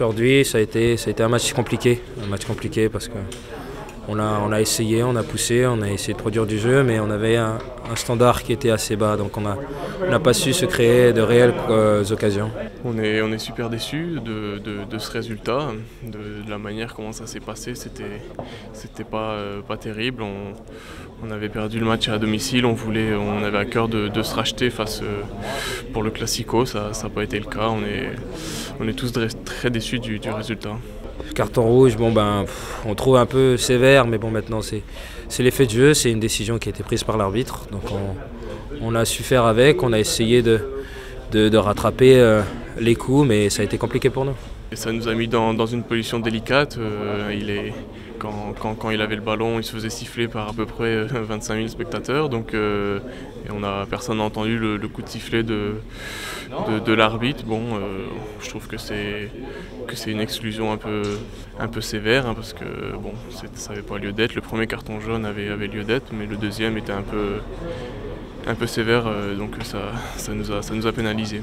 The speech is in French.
Aujourd'hui, ça a, été, ça a été un match compliqué. Un match compliqué parce que on a, on a essayé, on a poussé, on a essayé de produire du jeu, mais on avait un, standard qui était assez bas, donc on n'a pas su se créer de réelles euh, occasions. On est, on est super déçus de, ce résultat, de, la manière comment ça s'est passé, c'était, c'était pas, euh, pas terrible. On, avait perdu le match à domicile, on, voulait, on avait à cœur de, se racheter face euh, pour le Classico, ça n'a pas été le cas. On est, on est tous très déçus du résultat. Carton rouge, bon ben, on trouve un peu sévère, mais bon maintenant c'est, l'effet de jeu, c'est une décision qui a été prise par l'arbitre, donc on, a su faire avec, on a essayé de, de, rattraper euh, les coups, mais ça a été compliqué pour nous. Ça nous a mis dans, une position délicate. Euh, il est, quand, quand, il avait le ballon, il se faisait siffler par à peu près 25 euh, 000 spectateurs. Donc, et on a, personne n'a entendu le, coup de sifflet de, de, l'arbitre. Bon, je trouve que c'est, que c'est une exclusion un peu, un peu sévère hein, parce que bon, ça n'avait pas lieu d'être. Le premier carton jaune avait, avait lieu d'être, mais le deuxième était un peu, un peu sévère, donc ça, ça, nous a, ça nous a pénalisé.